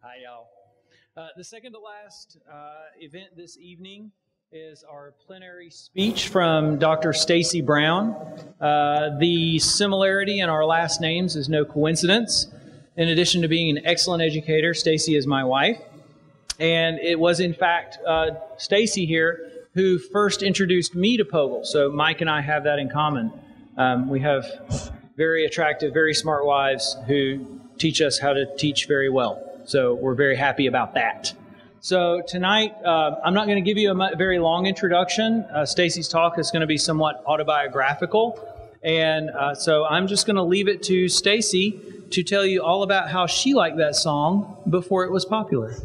Hi, y'all. Uh, the second to last uh, event this evening is our plenary speech from Dr. Stacy Brown. Uh, the similarity in our last names is no coincidence. In addition to being an excellent educator, Stacy is my wife. And it was, in fact, uh, Stacy here who first introduced me to POGIL. So Mike and I have that in common. Um, we have very attractive, very smart wives who teach us how to teach very well. So we're very happy about that. So tonight, uh, I'm not going to give you a very long introduction. Uh, Stacy's talk is going to be somewhat autobiographical, and uh, so I'm just going to leave it to Stacy to tell you all about how she liked that song before it was popular.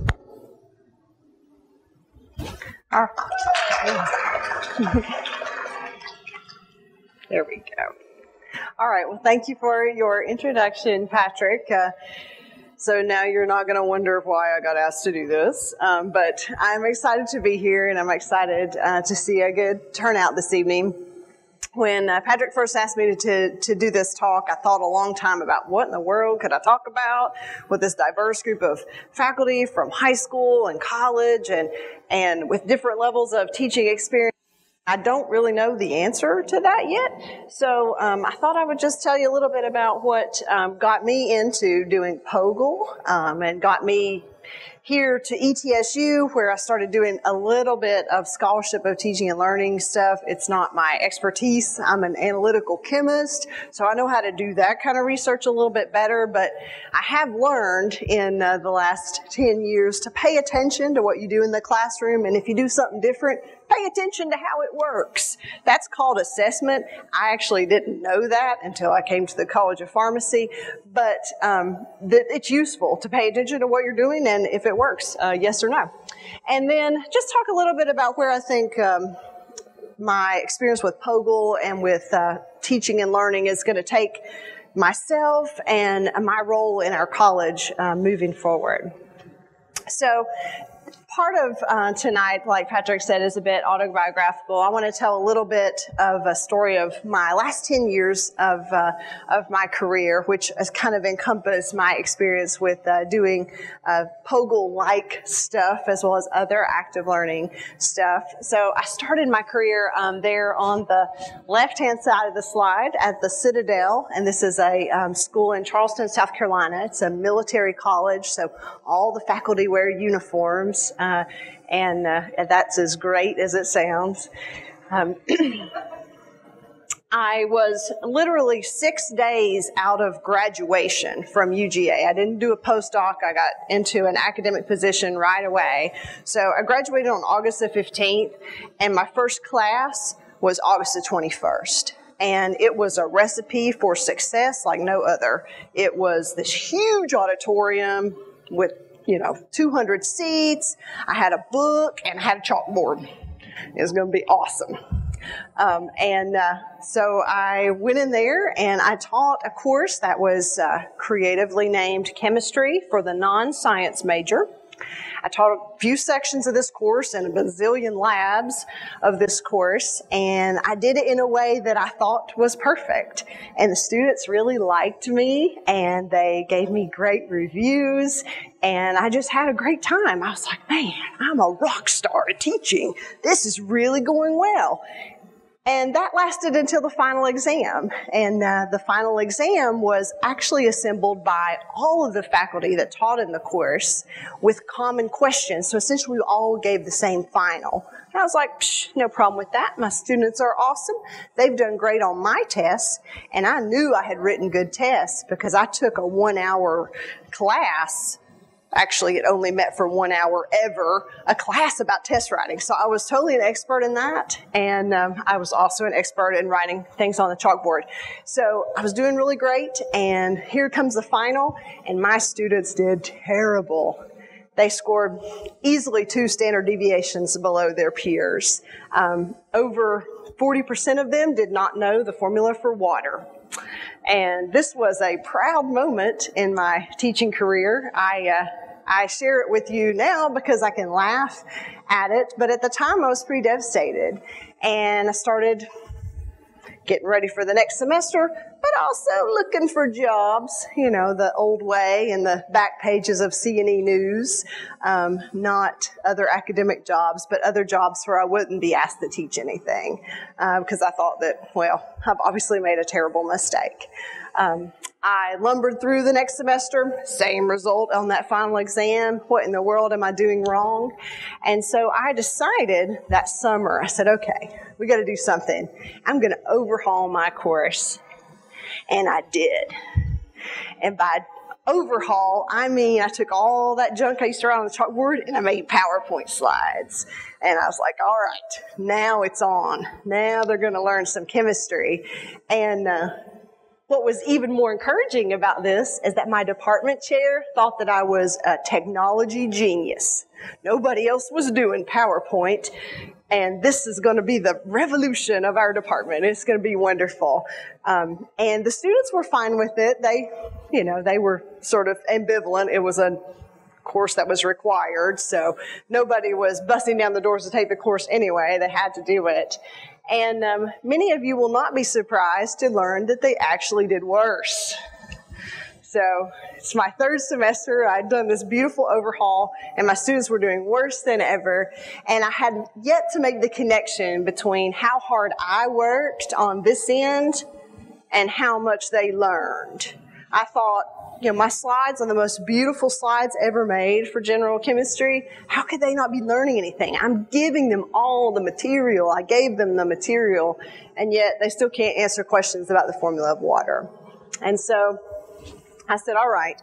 there we go. All right. Well, thank you for your introduction, Patrick. Uh, so now you're not going to wonder why I got asked to do this. Um, but I'm excited to be here and I'm excited uh, to see a good turnout this evening. When uh, Patrick first asked me to, to, to, do this talk, I thought a long time about what in the world could I talk about with this diverse group of faculty from high school and college and, and with different levels of teaching experience. I don't really know the answer to that yet. So um, I thought I would just tell you a little bit about what um, got me into doing POGIL um, and got me here to ETSU where I started doing a little bit of scholarship of teaching and learning stuff. It's not my expertise. I'm an analytical chemist, so I know how to do that kind of research a little bit better, but I have learned in uh, the last 10 years to pay attention to what you do in the classroom, and if you do something different, pay attention to how it works. That's called assessment. I actually didn't know that until I came to the College of Pharmacy, but um, it's useful to pay attention to what you're doing and if it works, uh, yes or no. And then just talk a little bit about where I think um, my experience with POGIL and with uh, teaching and learning is going to take myself and my role in our college uh, moving forward. So part of uh, tonight, like Patrick said, is a bit autobiographical. I want to tell a little bit of a story of my last 10 years of, uh, of my career, which has kind of encompassed my experience with uh, doing uh, POGIL-like stuff as well as other active learning stuff. So I started my career um, there on the left-hand side of the slide at the Citadel, and this is a um, school in Charleston, South Carolina. It's a military college, so all the faculty wear uniforms. Uh, and uh, that's as great as it sounds. Um, I was literally six days out of graduation from UGA. I didn't do a postdoc. I got into an academic position right away. So I graduated on August the 15th, and my first class was August the 21st. And it was a recipe for success like no other. It was this huge auditorium with you know, 200 seats. I had a book and I had a chalkboard. It was going to be awesome. Um, and uh, so I went in there and I taught a course that was uh, creatively named Chemistry for the non science major. I taught a few sections of this course and a bazillion labs of this course, and I did it in a way that I thought was perfect. And the students really liked me, and they gave me great reviews, and I just had a great time. I was like, man, I'm a rock star at teaching. This is really going well. And that lasted until the final exam. And uh, the final exam was actually assembled by all of the faculty that taught in the course with common questions. So essentially, we all gave the same final. And I was like, no problem with that. My students are awesome. They've done great on my tests. And I knew I had written good tests because I took a one hour class actually it only met for one hour ever a class about test writing. So i was totally an expert in that. And um, i was also an expert in writing things on the chalkboard. So i was doing really great. And here comes the final. And my students did terrible. They scored easily two standard deviations below their peers. Um, over 40% of them did not know the formula for water. And this was a proud moment in my teaching career. I, uh, I share it with you now because I can laugh at it, but at the time I was pretty devastated. And I started getting ready for the next semester, but also looking for jobs, you know, the old way in the back pages of C&E News, um, not other academic jobs, but other jobs where I wouldn't be asked to teach anything, because uh, I thought that, well, I've obviously made a terrible mistake. Um, I lumbered through the next semester, same result on that final exam. What in the world am I doing wrong? And so I decided that summer, I said, okay, we got to do something. I'm going to overhaul my course. And I did. And by overhaul, I mean I took all that junk I used to write on the chalkboard and I made PowerPoint slides. And I was like, all right, now it's on. Now they're going to learn some chemistry. And uh, what was even more encouraging about this is that my department chair thought that I was a technology genius. Nobody else was doing PowerPoint, and this is going to be the revolution of our department. It's going to be wonderful. Um, and the students were fine with it. They, you know, they were sort of ambivalent. It was a course that was required, so nobody was busting down the doors to take the course anyway. They had to do it. And um, many of you will not be surprised to learn that they actually did worse. So it's my third semester. I'd done this beautiful overhaul, and my students were doing worse than ever. And I had yet to make the connection between how hard I worked on this end and how much they learned. I thought, you know, my slides are the most beautiful slides ever made for general chemistry. How could they not be learning anything? I'm giving them all the material. I gave them the material, and yet they still can't answer questions about the formula of water. And so I said, all right,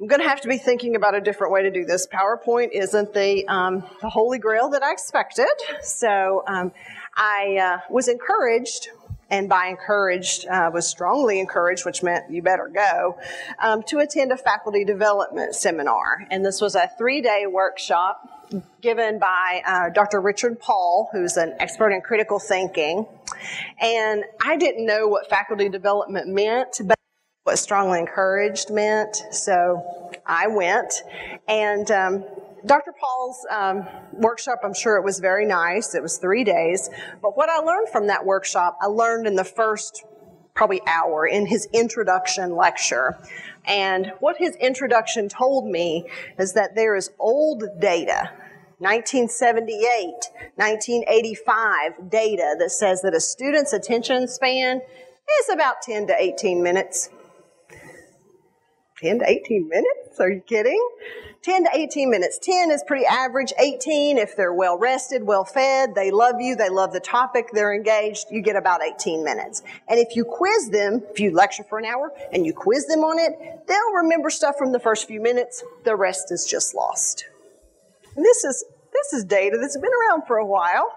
I'm going to have to be thinking about a different way to do this. PowerPoint isn't the, um, the holy grail that I expected. So um, I uh, was encouraged and by encouraged, uh, was strongly encouraged, which meant you better go, um, to attend a faculty development seminar. And this was a three day workshop given by uh, Dr. Richard Paul, who's an expert in critical thinking. And I didn't know what faculty development meant, but what strongly encouraged meant. So I went and um, Dr. Paul's um, workshop, I'm sure it was very nice. It was three days. But what I learned from that workshop, I learned in the first probably hour in his introduction lecture. And what his introduction told me is that there is old data 1978, 1985 data that says that a student's attention span is about 10 to 18 minutes. 10 to 18 minutes? Are you kidding? 10 to 18 minutes. 10 is pretty average. 18, if they're well rested, well fed, they love you, they love the topic, they're engaged, you get about 18 minutes. And if you quiz them, if you lecture for an hour and you quiz them on it, they'll remember stuff from the first few minutes. The rest is just lost. And this is this is data that's been around for a while.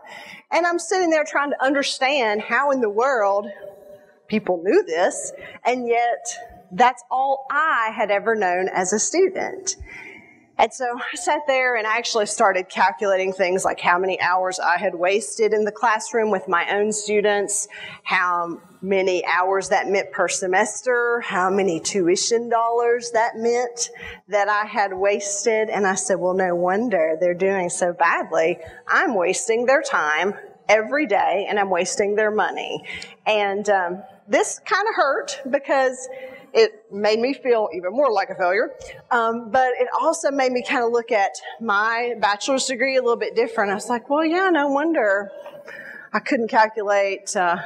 And I'm sitting there trying to understand how in the world people knew this, and yet that's all I had ever known as a student. And so I sat there and I actually started calculating things like how many hours I had wasted in the classroom with my own students, how many hours that meant per semester, how many tuition dollars that meant that I had wasted. And I said, well, no wonder they're doing so badly. I'm wasting their time every day and I'm wasting their money. And um, this kind of hurt because it made me feel even more like a failure. Um, but it also made me kind of look at my bachelor's degree a little bit different. I was like, well, yeah, no wonder I couldn't calculate. Uh,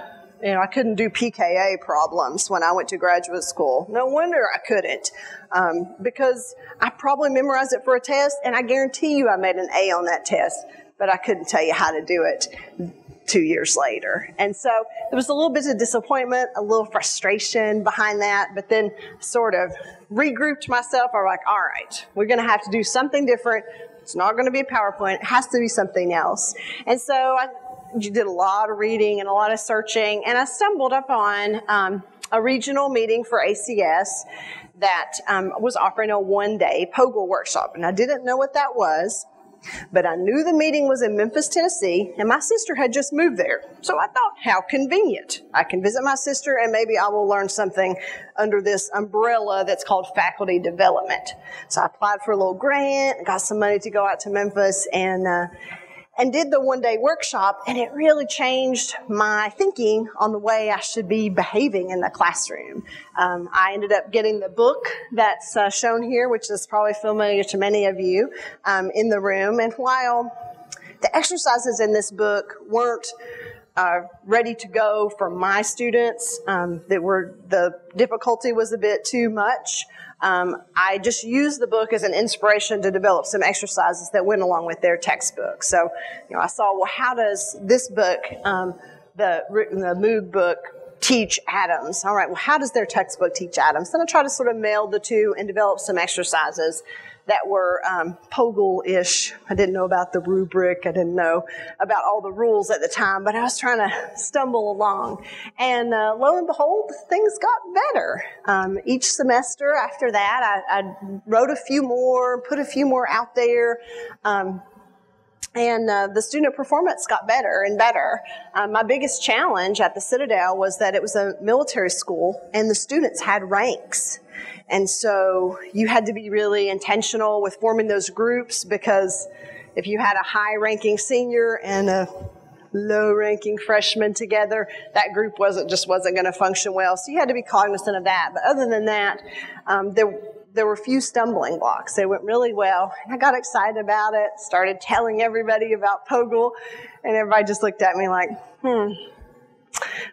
you know, I couldn't do PKA problems when I went to graduate school. No wonder I couldn't, um, because I probably memorized it for a test, and I guarantee you I made an A on that test, but I couldn't tell you how to do it two years later. And so there was a little bit of disappointment, a little frustration behind that, but then sort of regrouped myself. I was like, all right, we're going to have to do something different. It's not going to be a PowerPoint. It has to be something else. And so I did a lot of reading and a lot of searching, and I stumbled upon um, a regional meeting for ACS that um, was offering a one-day POGIL workshop. And I didn't know what that was. But I knew the meeting was in Memphis, Tennessee, and my sister had just moved there. So I thought, how convenient. I can visit my sister and maybe I will learn something under this umbrella that's called faculty development. So I applied for a little grant, got some money to go out to Memphis, and uh, and did the one day workshop, and it really changed my thinking on the way I should be behaving in the classroom. Um, I ended up getting the book that's uh, shown here, which is probably familiar to many of you um, in the room. And while the exercises in this book weren't uh, ready to go for my students, um, that were the difficulty was a bit too much. Um, I just used the book as an inspiration to develop some exercises that went along with their textbook. So, you know, I saw, well, how does this book, um, the, the Moog book, teach atoms? All right, well, how does their textbook teach atoms? Then I try to sort of meld the two and develop some exercises that were um, POGIL-ish. I didn't know about the rubric. I didn't know about all the rules at the time, but I was trying to stumble along. And uh, lo and behold, things got better. Um, each semester after that, I, I, wrote a few more, put a few more out there. Um, and uh, the student performance got better and better. Um, my biggest challenge at the Citadel was that it was a military school and the students had ranks. And so you had to be really intentional with forming those groups because if you had a high ranking senior and a low ranking freshman together, that group wasn't just wasn't going to function well. So you had to be cognizant of that. But other than that, um, there there were a few stumbling blocks. They went really well. And I got excited about it, started telling everybody about POGIL, and everybody just looked at me like, hmm,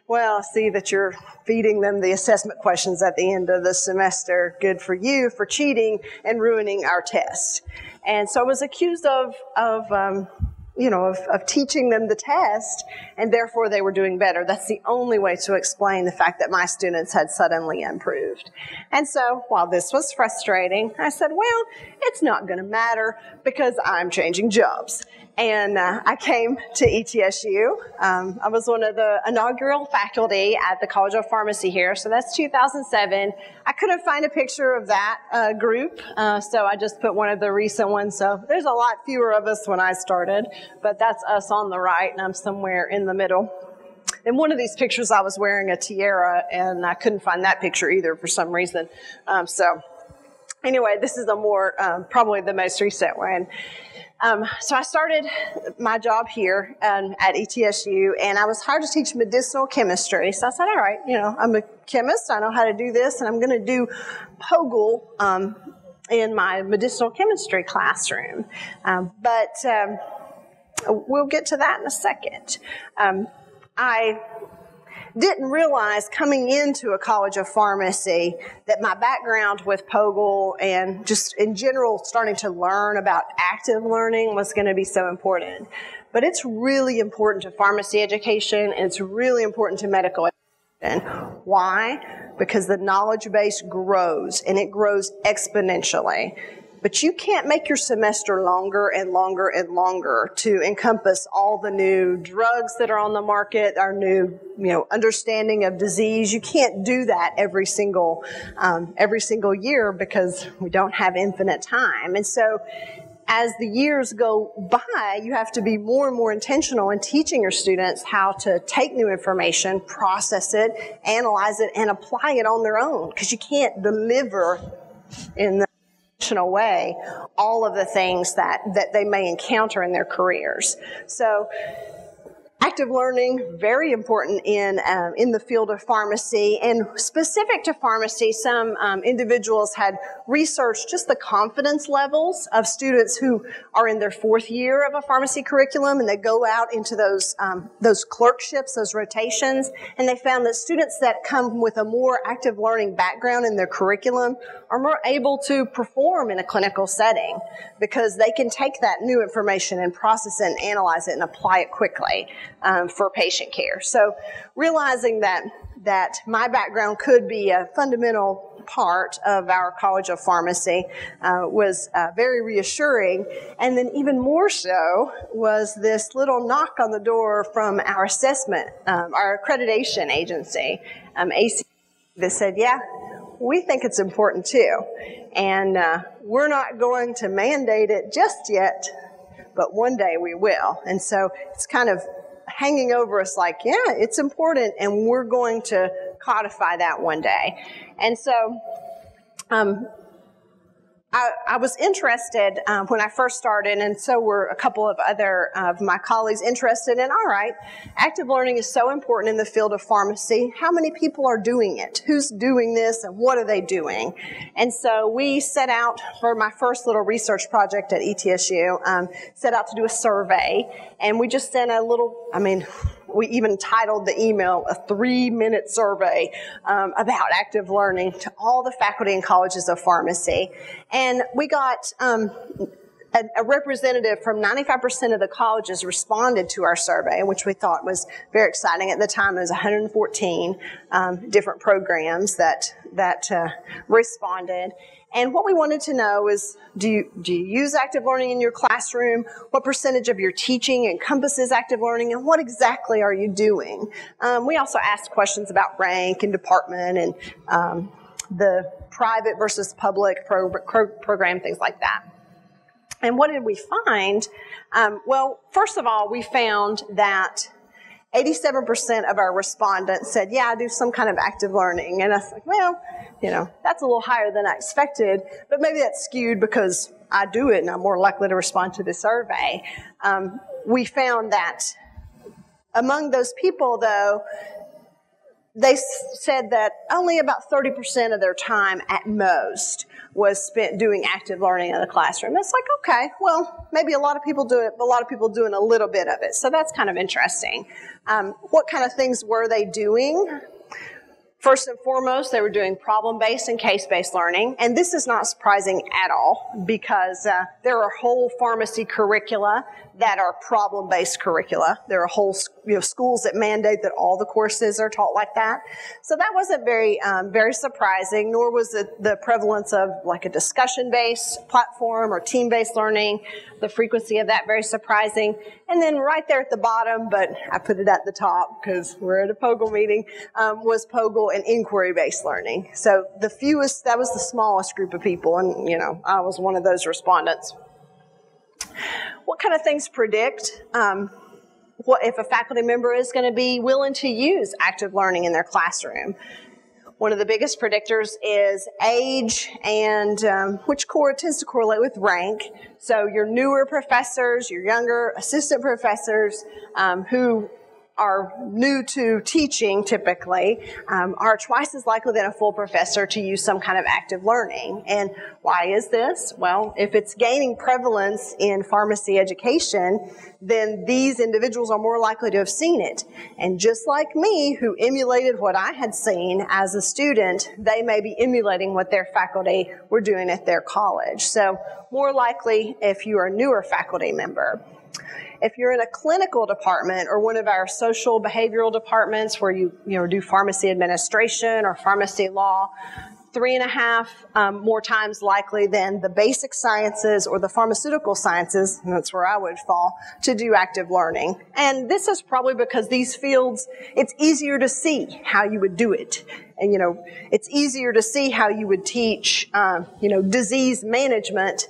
well, I see that you're feeding them the assessment questions at the end of the semester. Good for you for cheating and ruining our test. And so I was accused of, of um, you know, of, of teaching them the test, and therefore they were doing better. That's the only way to explain the fact that my students had suddenly improved. And so, while this was frustrating, I said, well, it's not going to matter because I'm changing jobs and uh, I came to ETSU. Um, I was one of the inaugural faculty at the College of Pharmacy here, so that's 2007. I couldn't find a picture of that uh, group, uh, so I just put one of the recent ones. So there's a lot fewer of us when I started, but that's us on the right, and I'm somewhere in the middle. In one of these pictures, I was wearing a tiara, and I couldn't find that picture either for some reason. Um, so anyway, this is a more um, probably the most recent one. Um, so I started my job here um, at ETSU, and I was hired to teach medicinal chemistry. So I said, all right, you know, I'm a chemist. I know how to do this, and I'm going to do POGIL um, in my medicinal chemistry classroom. Um, but um, we'll get to that in a second. Um, I didn't realize coming into a college of pharmacy that my background with POGIL and just in general starting to learn about active learning was going to be so important. But it's really important to pharmacy education and it's really important to medical education. Why? Because the knowledge base grows and it grows exponentially. But you can't make your semester longer and longer and longer to encompass all the new drugs that are on the market, our new, you know, understanding of disease. You can't do that every single, um, every single year because we don't have infinite time. And so as the years go by, you have to be more and more intentional in teaching your students how to take new information, process it, analyze it, and apply it on their own because you can't deliver in the way all of the things that, that they may encounter in their careers. So Active learning, very important in, um, in the field of pharmacy. And specific to pharmacy, some um, individuals had researched just the confidence levels of students who are in their fourth year of a pharmacy curriculum and they go out into those, um, those clerkships, those rotations. And they found that students that come with a more active learning background in their curriculum are more able to perform in a clinical setting because they can take that new information and process it and analyze it and apply it quickly um, for patient care. So realizing that that my background could be a fundamental part of our College of Pharmacy uh, was uh, very reassuring. And then, even more so, was this little knock on the door from our assessment, um, our accreditation agency, um, AC, that said, Yeah, we think it's important too. And uh, we're not going to mandate it just yet, but one day we will. And so it's kind of hanging over us like, yeah, it's important, and we're going to codify that one day. And so, um, I, I, was interested um, when I first started, and so were a couple of other of my colleagues interested in. All right, active learning is so important in the field of pharmacy. How many people are doing it? Who's doing this, and what are they doing? And so we set out for my first little research project at ETSU. Um, set out to do a survey, and we just sent a little. I mean, we even titled the email a three minute survey um, about active learning to all the faculty and colleges of pharmacy. And we got um, a, a, representative from 95% of the colleges responded to our survey, which we thought was very exciting. At the time, it was 114 um, different programs that, that uh, responded. And what we wanted to know is, do you, do you use active learning in your classroom? What percentage of your teaching encompasses active learning? And what exactly are you doing? Um, we also asked questions about rank and department and um, the private versus public pro- pro- program, things like that. And what did we find? Um, well, first of all, we found that 87% of our respondents said, yeah, I do some kind of active learning. And I was like, well, you know, that's a little higher than I expected, but maybe that's skewed because I do it and I'm more likely to respond to the survey. Um, we found that among those people, though, they said that only about 30% of their time at most was spent doing active learning in the classroom. It's like, okay, well, maybe a lot of people do it, but a lot of people doing a little bit of it. So that's kind of interesting. Um, what kind of things were they doing? First and foremost, they were doing problem based and case based learning. And this is not surprising at all because uh, there are whole pharmacy curricula that are problem based curricula. There are whole you know, schools that mandate that all the courses are taught like that. So that wasn't very, um, very surprising, nor was it the prevalence of like a discussion based platform or team based learning, the frequency of that very surprising. And then right there at the bottom, but I put it at the top because we're at a POGIL meeting, um, was POGIL and inquiry based learning. So the fewest, that was the smallest group of people. And, you know, I was one of those respondents. What kind of things predict um, what if a faculty member is going to be willing to use active learning in their classroom? One of the biggest predictors is age, and um, which core tends to correlate with rank. So your newer professors, your younger assistant professors, um, who are new to teaching typically um, are twice as likely than a full professor to use some kind of active learning. And why is this? Well, if it's gaining prevalence in pharmacy education, then these individuals are more likely to have seen it. And just like me, who emulated what I had seen as a student, they may be emulating what their faculty were doing at their college. So more likely if you are a newer faculty member. If you're in a clinical department or one of our social behavioral departments where you, you know, do pharmacy administration or pharmacy law, three and a half um, more times likely than the basic sciences or the pharmaceutical sciences, and that's where I would fall, to do active learning. And this is probably because these fields, it's easier to see how you would do it. And, you know, it's easier to see how you would teach, um, you know, disease management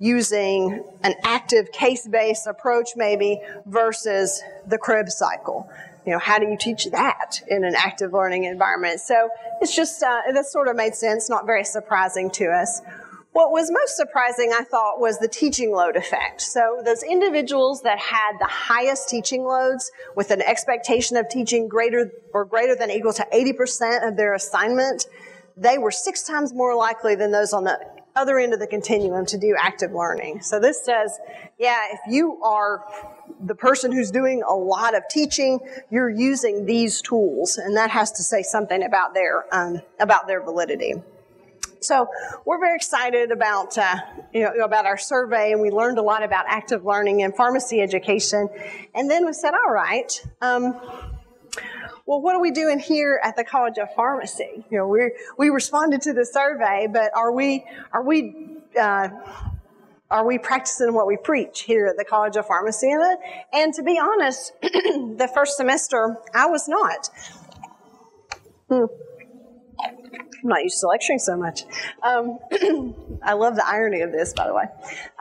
using an active case-based approach maybe versus the Krebs cycle. You know, how do you teach that in an active learning environment? So it's just, uh, that sort of made sense, not very surprising to us. What was most surprising, I thought, was the teaching load effect. So those individuals that had the highest teaching loads with an expectation of teaching greater or greater than equal to 80% of their assignment, they were six times more likely than those on the other end of the continuum to do active learning. So this says, yeah, if you are the person who's doing a lot of teaching, you're using these tools, and that has to say something about their um, about their validity. So we're very excited about uh, you know about our survey, and we learned a lot about active learning and pharmacy education. And then we said, all right. Um, well, what are we doing here at the College of Pharmacy? You know, we we responded to the survey, but are we are we uh, are we practicing what we preach here at the College of Pharmacy? And, and to be honest, the first semester I was not. Hmm. I'm not used to lecturing so much. Um, I love the irony of this, by the way.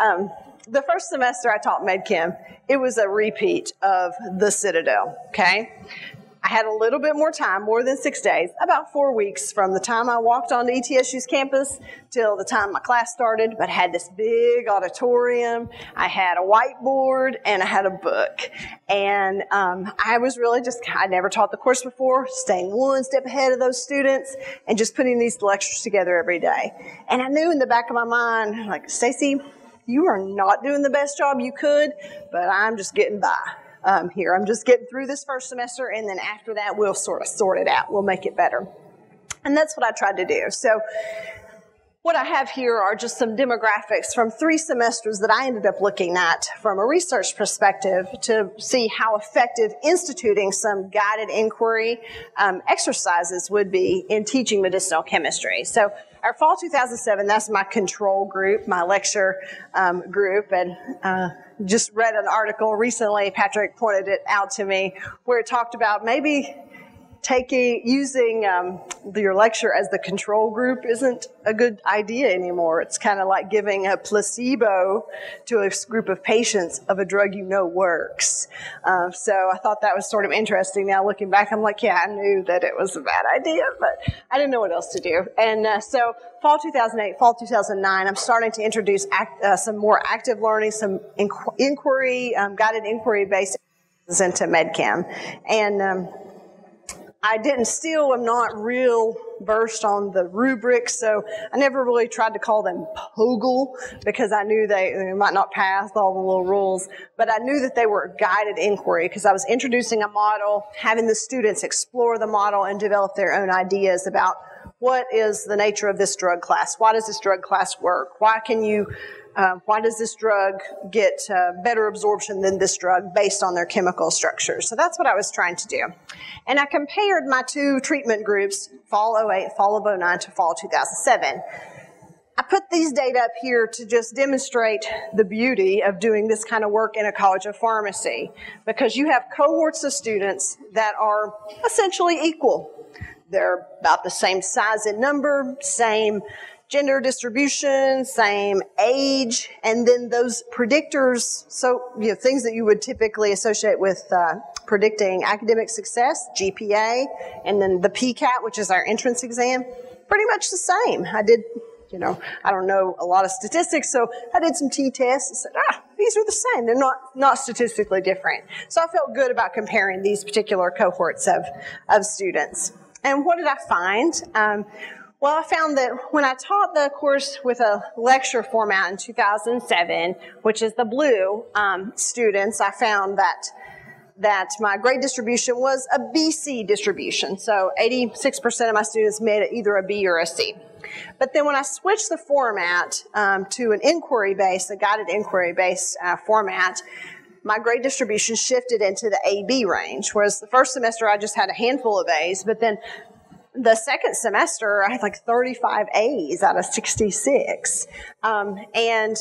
Um, the first semester I taught med MedChem, it was a repeat of the Citadel, okay? I had a little bit more time, more than six days, about four weeks from the time I walked onto ETSU's campus till the time my class started, but I had this big auditorium. I had a whiteboard and I had a book. And um, I was really just, I never taught the course before, staying one step ahead of those students and just putting these lectures together every day. And I knew in the back of my mind, like, Stacy, you are not doing the best job you could, but I'm just getting by um, here. I'm just getting through this first semester, and then after that, we'll sort of sort it out. We'll make it better. And that's what I tried to do. So, what I have here are just some demographics from three semesters that I ended up looking at from a research perspective to see how effective instituting some guided inquiry um, exercises would be in teaching medicinal chemistry. So our fall 2007, that's my control group, my lecture um, group, and uh, just read an article recently. Patrick pointed it out to me where it talked about maybe taking using um, your lecture as the control group isn't a good idea anymore. It's kind of like giving a placebo to a group of patients of a drug you know works. Uh, so I thought that was sort of interesting. Now looking back, I'm like, yeah, I knew that it was a bad idea, but I didn't know what else to do. And uh, so fall 2008, fall 2009, I'm starting to introduce act, uh, some more active learning, some inqu- inquiry, um, guided inquiry based into MedChem, and um, I didn't still am not real versed on the rubrics, so I never really tried to call them POGIL because I knew they, they might not pass all the little rules, but I knew that they were guided inquiry because I was introducing a model, having the students explore the model and develop their own ideas about what is the nature of this drug class? Why does this drug class work? Why can you uh, why does this drug get uh, better absorption than this drug based on their chemical structure? So that's what I was trying to do. And I compared my two treatment groups, fall 08, fall of 09 to fall 2007. I put these data up here to just demonstrate the beauty of doing this kind of work in a college of pharmacy because you have cohorts of students that are essentially equal. They're about the same size and number, same gender distribution, same age, and then those predictors, so, you know, things that you would typically associate with uh, predicting academic success, GPA, and then the PCAT, which is our entrance exam, pretty much the same. I did, you know, I don't know a lot of statistics, so I did some t-tests and said, ah, these are the same. They're not, not statistically different. So I felt good about comparing these particular cohorts of, of students. And what did I find? Um, well, I found that when I taught the course with a lecture format in 2007, which is the blue um, students, I found that that my grade distribution was a BC distribution. So 86% of my students made it either a B or a C. But then when I switched the format um, to an inquiry based, a guided inquiry based uh, format, my grade distribution shifted into the AB range, whereas the first semester I just had a handful of A's, but then the second semester, I had like 35 A's out of 66. Um, and,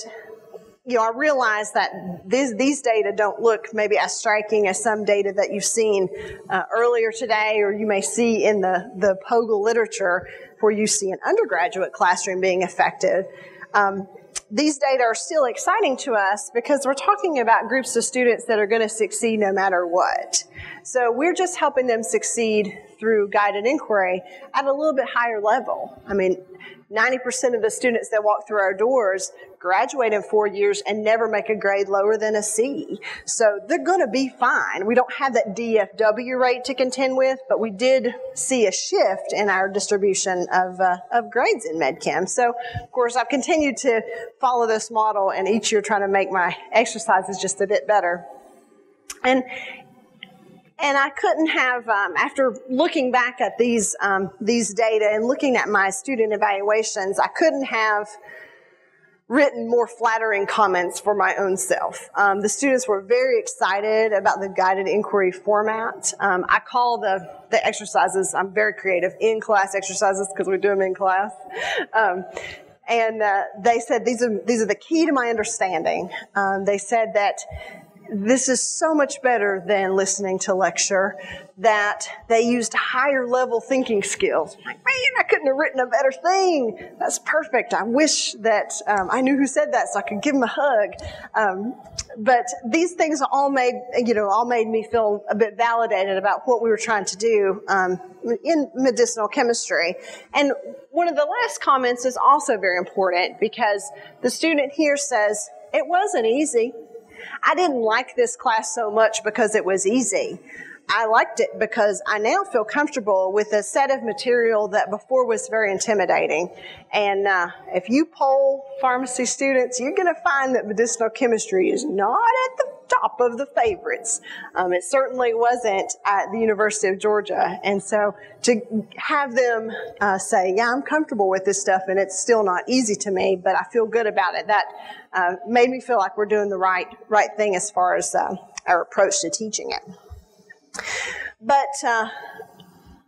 you know, I realized that these, these data don't look maybe as striking as some data that you've seen uh, earlier today, or you may see in the, the POGIL literature where you see an undergraduate classroom being effective. Um, these data are still exciting to us because we're talking about groups of students that are going to succeed no matter what. So we're just helping them succeed through guided inquiry at a little bit higher level. I mean, 90% of the students that walk through our doors graduate in four years and never make a grade lower than a C. So they're going to be fine. We don't have that DFW rate to contend with, but we did see a shift in our distribution of, uh, of grades in MedChem. So, of course, I've continued to follow this model and each year trying to make my exercises just a bit better. And and I couldn't have, um, after looking back at these um, these data and looking at my student evaluations, I couldn't have written more flattering comments for my own self. Um, the students were very excited about the guided inquiry format. Um, I call the the exercises. I'm very creative in class exercises because we do them in class. Um, and uh, they said these are these are the key to my understanding. Um, they said that this is so much better than listening to lecture that they used higher level thinking skills. Like, man, I couldn't have written a better thing. That's perfect. I wish that um, I knew who said that so I could give them a hug. Um, but these things all made, you know, all made me feel a bit validated about what we were trying to do um, in medicinal chemistry. And one of the last comments is also very important because the student here says, it wasn't easy. I didn't like this class so much because it was easy. I liked it because I now feel comfortable with a set of material that before was very intimidating. And uh, if you poll pharmacy students, you're going to find that medicinal chemistry is not at the top of the favorites. Um, it certainly wasn't at the University of Georgia. And so to have them uh, say, yeah, I'm comfortable with this stuff and it's still not easy to me, but I feel good about it, that uh, made me feel like we're doing the right, right thing as far as uh, our approach to teaching it. But uh,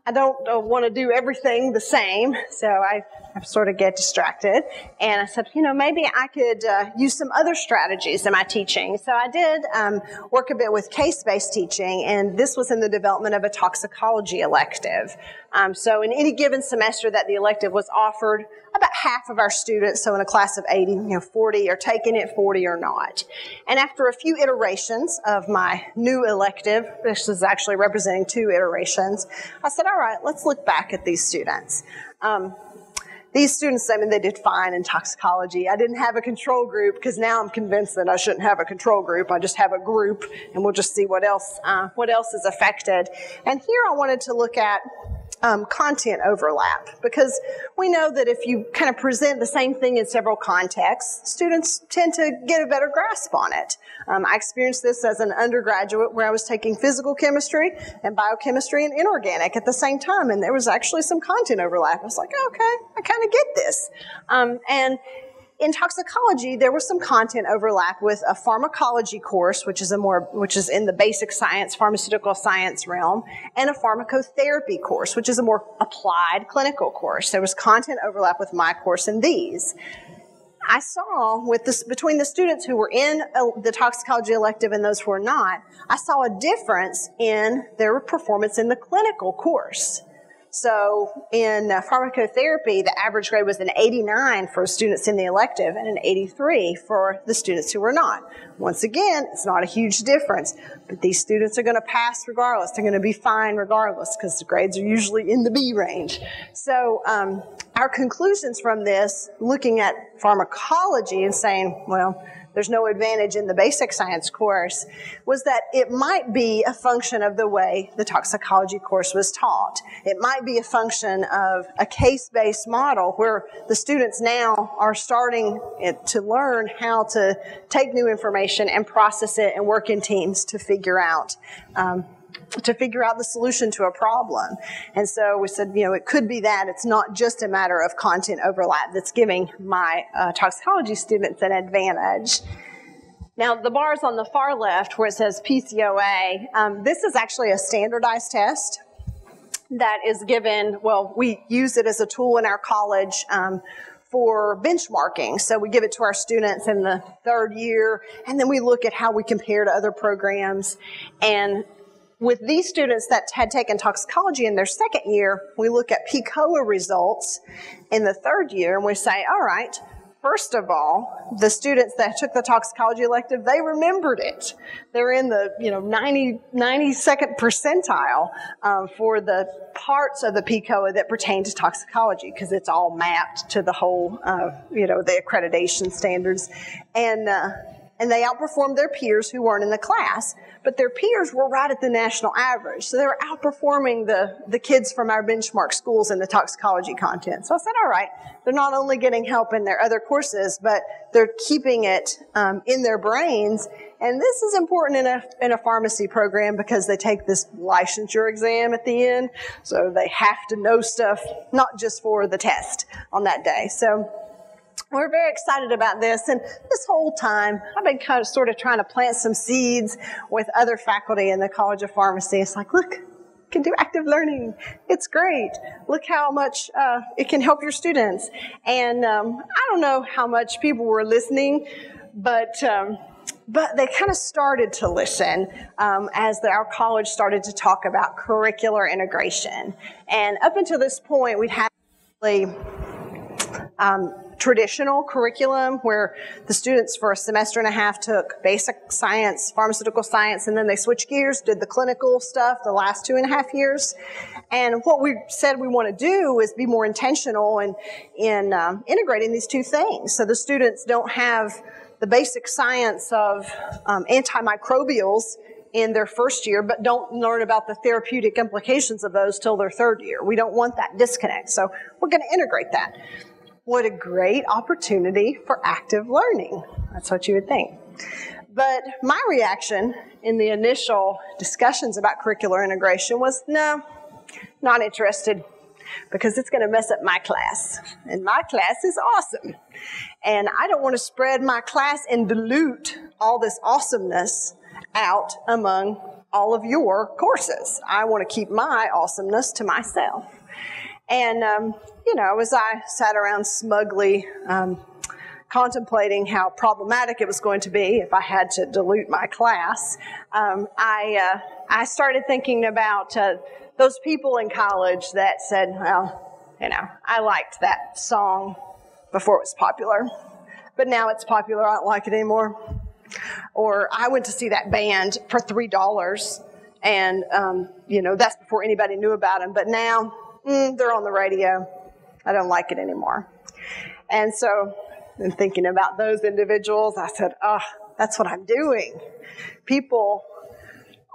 I don't uh, want to do everything the same, so I, I, sort of get distracted. And I said, you know, maybe I could uh, use some other strategies in my teaching. So I did um, work a bit with case-based teaching, and this was in the development of a toxicology elective. Um, so in any given semester that the elective was offered, about half of our students, so in a class of 80, you know, 40 are taking it, 40 are not. And after a few iterations of my new elective, this is actually representing two iterations, I said, all right, let's look back at these students. Um, these students, I mean, they did fine in toxicology. I didn't have a control group because now I'm convinced that I shouldn't have a control group. I just have a group, and we'll just see what else uh, what else is affected. And here I wanted to look at um, content overlap because we know that if you kind of present the same thing in several contexts, students tend to get a better grasp on it. Um, I experienced this as an undergraduate where I was taking physical chemistry and biochemistry and inorganic at the same time, and there was actually some content overlap. I was like, okay, I kind of get this. Um, and in toxicology, there was some content overlap with a pharmacology course, which is a more, which is in the basic science, pharmaceutical science realm, and a pharmacotherapy course, which is a more applied clinical course. There was content overlap with my course and these. I saw with this, between the students who were in uh, the toxicology elective and those who were not, I saw a difference in their performance in the clinical course. So in uh, pharmacotherapy, the average grade was an 89 for students in the elective and an 83 for the students who were not. Once again, it's not a huge difference, but these students are going to pass regardless. They're going to be fine regardless because the grades are usually in the B range. So um, our conclusions from this, looking at pharmacology and saying, well, there's no advantage in the basic science course, was that it might be a function of the way the toxicology course was taught. It might be a function of a case-based model where the students now are starting to learn how to take new information and process it and work in teams to figure out um, to figure out the solution to a problem. And so we said, you know, it could be that it's not just a matter of content overlap that's giving my uh, toxicology students an advantage. Now, the bars on the far left where it says PCOA, um, this is actually a standardized test that is given, well, we use it as a tool in our college um, for benchmarking. So we give it to our students in the third year, and then we look at how we compare to other programs. And with these students that had taken toxicology in their second year, we look at PCOA results in the third year and we say, all right, first of all, the students that took the toxicology elective, they remembered it. They're in the, you know, 90, 92nd percentile um, for the parts of the PCOA that pertain to toxicology because it's all mapped to the whole, uh, you know, the accreditation standards. And, uh, and they outperformed their peers who weren't in the class but their peers were right at the national average. So they were outperforming the, the kids from our benchmark schools in the toxicology content. So I said, all right, they're not only getting help in their other courses, but they're keeping it um, in their brains. And this is important in a, in a pharmacy program because they take this licensure exam at the end. So they have to know stuff, not just for the test on that day. So we're very excited about this. And this whole time, I've been kind of sort of trying to plant some seeds with other faculty in the College of Pharmacy. It's like, look, you can do active learning. It's great. Look how much uh, it can help your students. And um, I don't know how much people were listening, but um, but they kind of started to listen um, as the, our college started to talk about curricular integration. And up until this point, we'd had um, traditional curriculum where the students for a semester and a half took basic science, pharmaceutical science, and then they switched gears, did the clinical stuff the last two and a half years. And what we said we want to do is be more intentional in, in um, integrating these two things. So the students don't have the basic science of um, antimicrobials in their first year, but don't learn about the therapeutic implications of those till their third year. We don't want that disconnect. So we're going to integrate that. What a great opportunity for active learning. That's what you would think. But my reaction in the initial discussions about curricular integration was no, not interested because it's going to mess up my class. And my class is awesome. And I don't want to spread my class and dilute all this awesomeness out among all of your courses. I want to keep my awesomeness to myself. And, um, you know, as I sat around smugly um, contemplating how problematic it was going to be if I had to dilute my class, um, I, uh, I started thinking about uh, those people in college that said, well, you know, I liked that song before it was popular, but now it's popular, I don't like it anymore. Or I went to see that band for $3 and, um, you know, that's before anybody knew about them, but now mm, they're on the radio. I don't like it anymore. And so, in thinking about those individuals, I said, oh, that's what I'm doing. People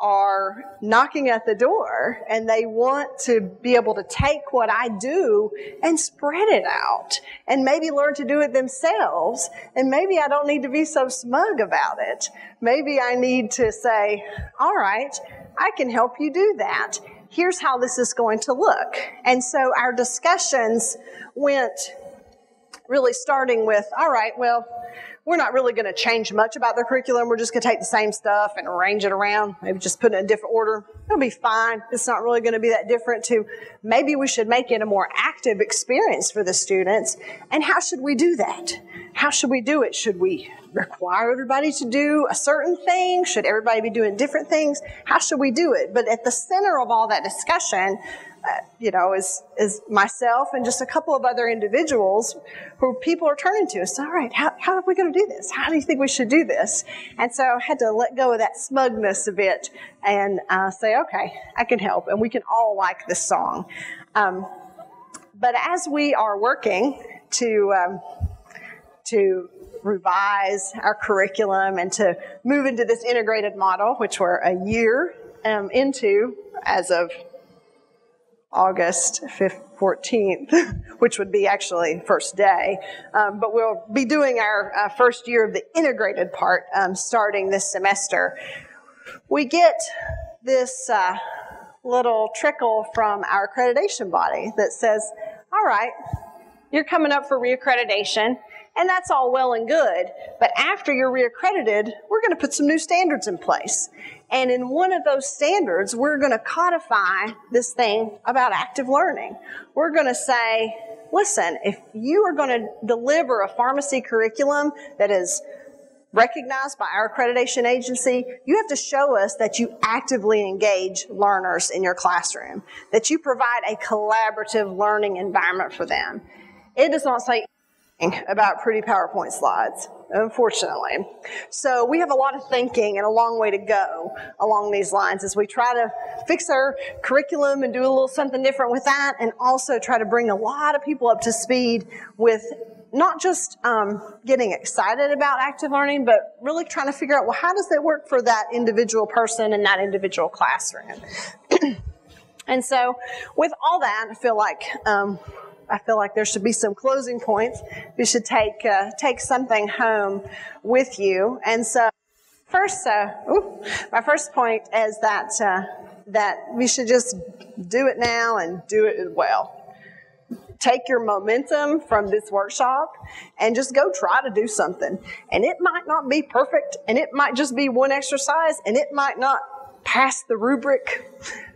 are knocking at the door and they want to be able to take what I do and spread it out and maybe learn to do it themselves. And maybe I don't need to be so smug about it. Maybe I need to say, all right, I can help you do that here's how this is going to look. And so our discussions went really starting with, all right, well, we're not really going to change much about the curriculum. We're just going to take the same stuff and arrange it around, maybe just put it in a different order. It'll be fine. It's not really going to be that different to maybe we should make it a more active experience for the students. And how should we do that? How should we do it? Should we require everybody to do a certain thing? Should everybody be doing different things? How should we do it? But at the center of all that discussion, you know, is, is myself and just a couple of other individuals who people are turning to. So, all right, how, how are we going to do this? How do you think we should do this? And so I had to let go of that smugness a bit and uh, say, okay, I can help, and we can all like this song. Um, but as we are working to um, to revise our curriculum and to move into this integrated model, which we're a year um, into as of August 5th, 14th, which would be actually first day. Um, but we'll be doing our uh, first year of the integrated part um, starting this semester. We get this uh, little trickle from our accreditation body that says, all right, you're coming up for reaccreditation. And that's all well and good. But after you're reaccredited, we're going to put some new standards in place. And in one of those standards, we're going to codify this thing about active learning. We're going to say, listen, if you are going to deliver a pharmacy curriculum that is recognized by our accreditation agency, you have to show us that you actively engage learners in your classroom, that you provide a collaborative learning environment for them. It does not say about pretty PowerPoint slides, unfortunately. So we have a lot of thinking and a long way to go along these lines as we try to fix our curriculum and do a little something different with that and also try to bring a lot of people up to speed with not just um, getting excited about active learning, but really trying to figure out, well, how does that work for that individual person in that individual classroom? and so with all that, I feel like um, I feel like there should be some closing points. You should take uh, take something home with you. And so, first, uh, ooh, my first point is that uh, that we should just do it now and do it well. Take your momentum from this workshop and just go try to do something. And it might not be perfect, and it might just be one exercise, and it might not pass the rubric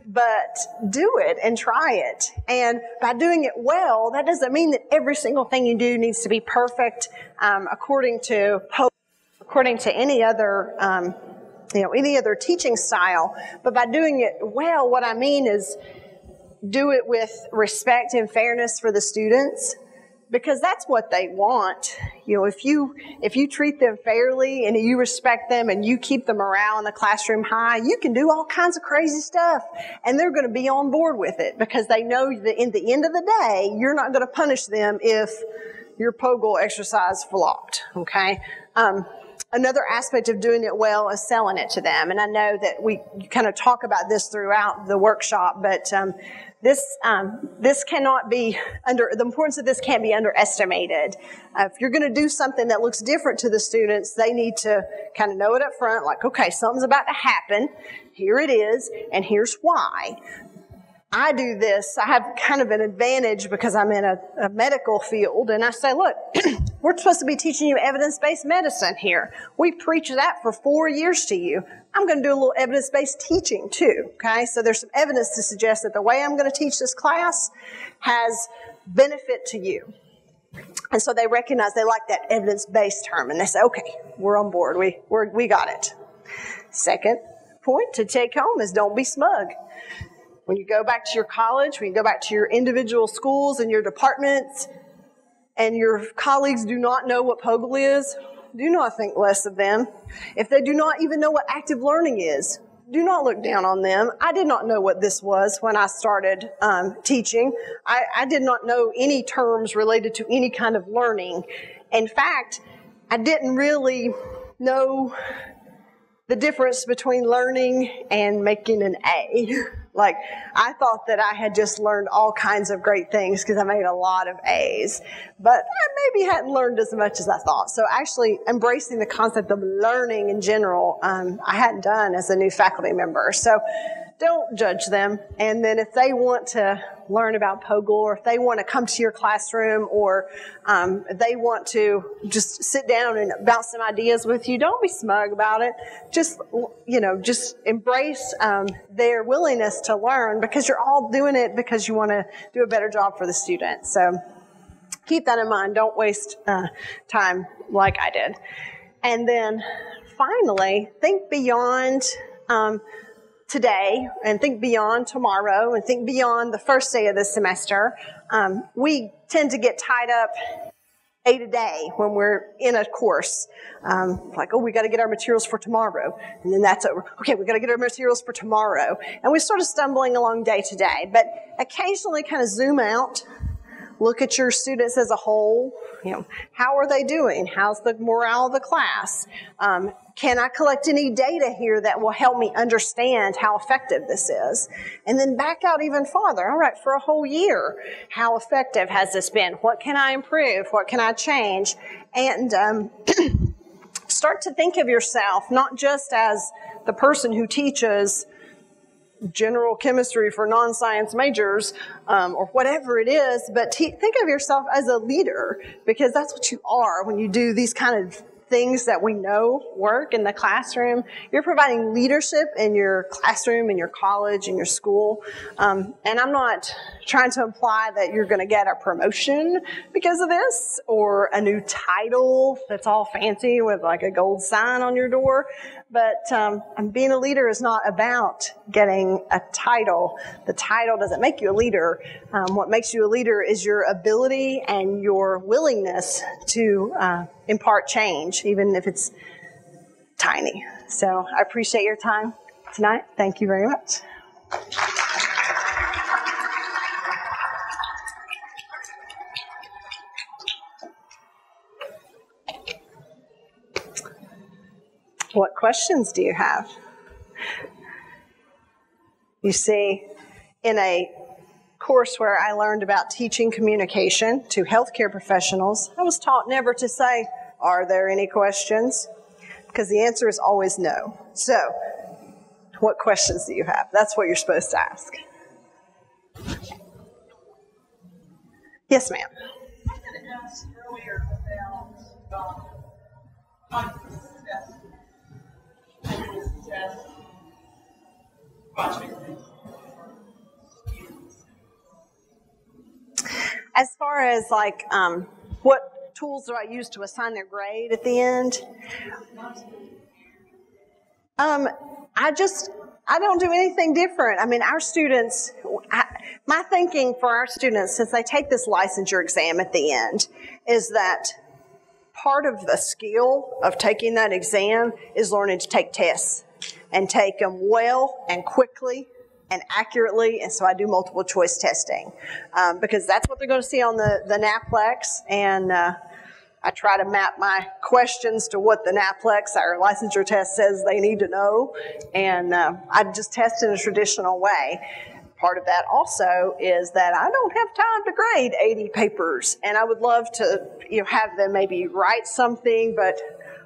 but do it and try it. And by doing it well, that doesn't mean that every single thing you do needs to be perfect um, according to according to any other, um, you know, any other teaching style. But by doing it well, what I mean is do it with respect and fairness for the students because that's what they want. You know, if you if you treat them fairly and you respect them and you keep the morale in the classroom high, you can do all kinds of crazy stuff and they're going to be on board with it because they know that in the end of the day, you're not going to punish them if your POGIL exercise flopped. Okay. Um, another aspect of doing it well is selling it to them. And I know that we kind of talk about this throughout the workshop, but um, this um, this cannot be under the importance of this can't be underestimated. Uh, if you're going to do something that looks different to the students, they need to kind of know it up front. Like, okay, something's about to happen. Here it is, and here's why. I do this, I have kind of an advantage because I'm in a, a medical field, and I say, look, we're supposed to be teaching you evidence based medicine here. We preach that for four years to you. I'm going to do a little evidence based teaching too, okay? So there's some evidence to suggest that the way I'm going to teach this class has benefit to you. And so they recognize they like that evidence based term, and they say, okay, we're on board. We, we're, we got it. Second point to take home is don't be smug. When you go back to your college, when you go back to your individual schools and your departments, and your colleagues do not know what POGIL is, do not think less of them. If they do not even know what active learning is, do not look down on them. I did not know what this was when I started um, teaching. I, I did not know any terms related to any kind of learning. In fact, I didn't really know the difference between learning and making an A. like, I thought that I had just learned all kinds of great things because I made a lot of A's, but I maybe hadn't learned as much as I thought. So actually embracing the concept of learning in general, um, I hadn't done as a new faculty member. So don't judge them. And then if they want to learn about POGIL or if they want to come to your classroom or um, they want to just sit down and bounce some ideas with you, don't be smug about it. Just, you know, just embrace um, their willingness to learn because you're all doing it because you want to do a better job for the student. So keep that in mind. Don't waste uh, time like I did. And then finally, think beyond um, today and think beyond tomorrow and think beyond the first day of the semester. Um, we tend to get tied up eight a day when we're in a course. Um, like, oh, we got to get our materials for tomorrow. And then that's over. Okay, we got to get our materials for tomorrow. And we're sort of stumbling along day to day. But occasionally kind of zoom out look at your students as a whole. You know, how are they doing? How's the morale of the class? Um, can I collect any data here that will help me understand how effective this is? And then back out even farther. All right, for a whole year, how effective has this been? What can I improve? What can I change? And um, start to think of yourself not just as the person who teaches general chemistry for non-science majors um, or whatever it is but think of yourself as a leader because that's what you are when you do these kind of things that we know work in the classroom. You're providing leadership in your classroom, in your college, in your school. Um, and I'm not trying to imply that you're going to get a promotion because of this or a new title that's all fancy with like a gold sign on your door. But um, being a leader is not about getting a title. The title doesn't make you a leader. Um, what makes you a leader is your ability and your willingness to uh, impart change, even if it's tiny. So I appreciate your time tonight. Thank you very much. What questions do you have? You see, in a course where I learned about teaching communication to healthcare professionals, I was taught never to say, Are there any questions? Because the answer is always no. So, what questions do you have? That's what you're supposed to ask. Yes, ma'am. As far as like um, what tools do I use to assign their grade at the end. Um, I just I don't do anything different. I mean, our students, I, my thinking for our students, since they take this licensure exam at the end, is that part of the skill of taking that exam is learning to take tests and take them well and quickly and accurately. And so I do multiple choice testing um, because that's what they're going to see on the, the NAPLEX. And uh, I try to map my questions to what the NAPLEX, our licensure test, says they need to know. And uh, I just test in a traditional way. Part of that also is that I don't have time to grade 80 papers, and I would love to you know, have them maybe write something, but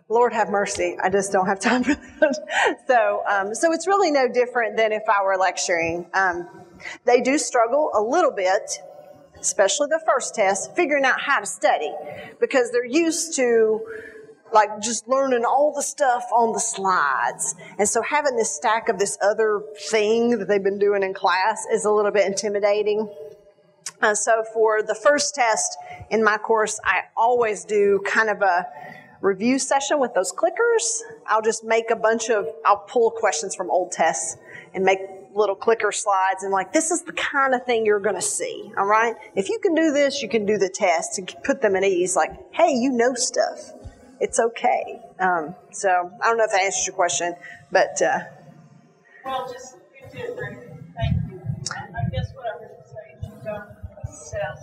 Lord have mercy, I just don't have time for that. so, um, so it's really no different than if I were lecturing. Um, they do struggle a little bit especially the first test, figuring out how to study because they're used to like just learning all the stuff on the slides. And so having this stack of this other thing that they've been doing in class is a little bit intimidating. Uh, so for the first test in my course, I always do kind of a review session with those clickers. I'll just make a bunch of, I'll pull questions from old tests and make little clicker slides and like, this is the kind of thing you're going to see. All right. If you can do this, you can do the test and put them at ease. Like, hey, you know stuff. It's okay. Um, so I don't know if that answers your question, but. Uh, well, just you did, Thank you. I guess what I would say is you don't assess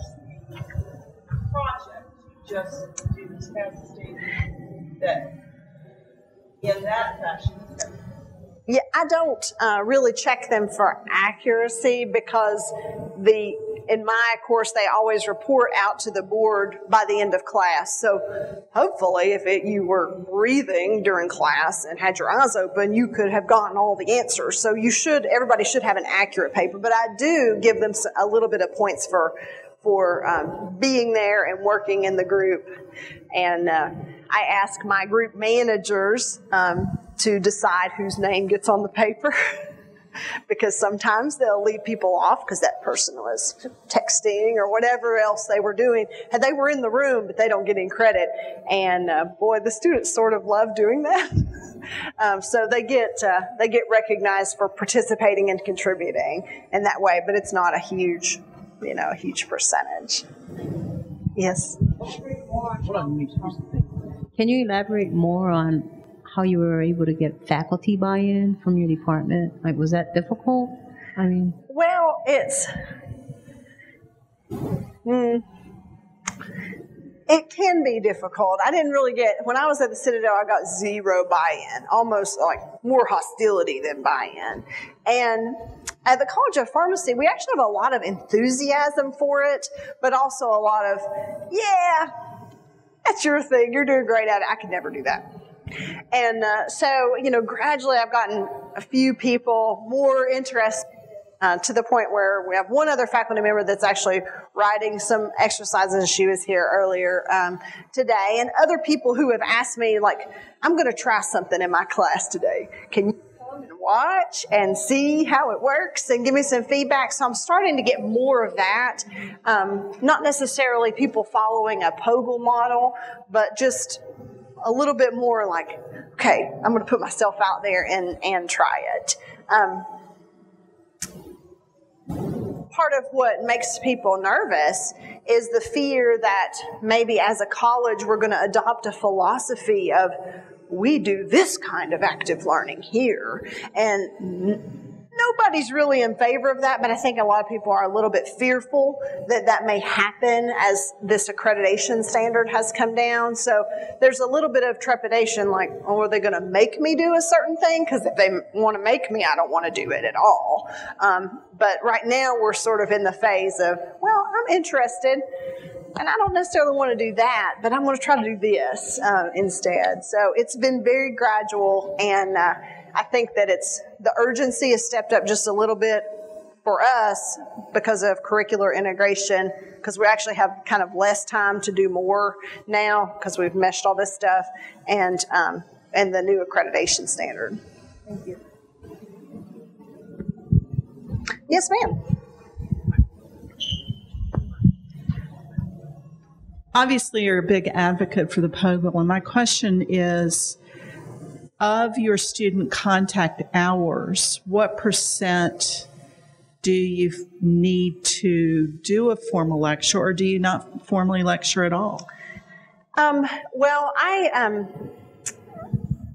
the project. Just do the testing that in that fashion yeah, I don't uh, really check them for accuracy because the in my course they always report out to the board by the end of class. So hopefully, if it, you were breathing during class and had your eyes open, you could have gotten all the answers. So you should everybody should have an accurate paper. But I do give them a little bit of points for for um, being there and working in the group. And uh, I ask my group managers. Um, to decide whose name gets on the paper. because sometimes they'll leave people off because that person was texting or whatever else they were doing. And they were in the room, but they don't get any credit. And uh, boy, the students sort of love doing that. um, so they get uh, they get recognized for participating and contributing in that way. But it's not a huge, you know, a huge percentage. Yes. Can you elaborate more on how you were able to get faculty buy-in from your department? Like, was that difficult? I mean, well, it's. Mm, it can be difficult. I didn't really get, when I was at the Citadel, I got zero buy in, almost like more hostility than buy in. And at the College of Pharmacy, we actually have a lot of enthusiasm for it, but also a lot of, yeah, that's your thing. You're doing great at it. I could never do that. And uh, so, you know, gradually I've gotten a few people more interested uh, to the point where we have one other faculty member that's actually writing some exercises. She was here earlier um, today, and other people who have asked me, like, I'm going to try something in my class today. Can you watch and see how it works and give me some feedback? So I'm starting to get more of that. Um, not necessarily people following a POGIL model, but just a little bit more like, okay, I'm going to put myself out there and, and try it. Um, part of what makes people nervous is the fear that maybe as a college we're going to adopt a philosophy of we do this kind of active learning here and nobody's really in favor of that, but I think a lot of people are a little bit fearful that that may happen as this accreditation standard has come down. So there's a little bit of trepidation like, oh, are they going to make me do a certain thing? Because if they want to make me, I don't want to do it at all. Um, but right now we're sort of in the phase of, well, I'm interested. And I don't necessarily want to do that, but I'm going to try to do this uh, instead. So it's been very gradual and uh, I think that it's the urgency has stepped up just a little bit for us because of curricular integration because we actually have kind of less time to do more now because we've meshed all this stuff and um, and the new accreditation standard. Thank you. Yes, ma'am. Obviously you're a big advocate for the POGIL, and my question is of your student contact hours, what percent do you need to do a formal lecture, or do you not formally lecture at all? Um, well, I um,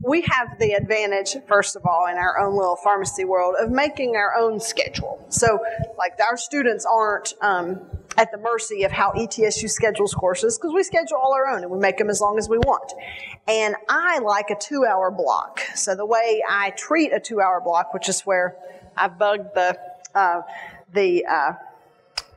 we have the advantage, first of all, in our own little pharmacy world of making our own schedule. So, like our students aren't um, at the mercy of how ETSU schedules courses because we schedule all our own and we make them as long as we want. And I like a two-hour block. So the way I treat a two-hour block, which is where I bugged the uh, the uh,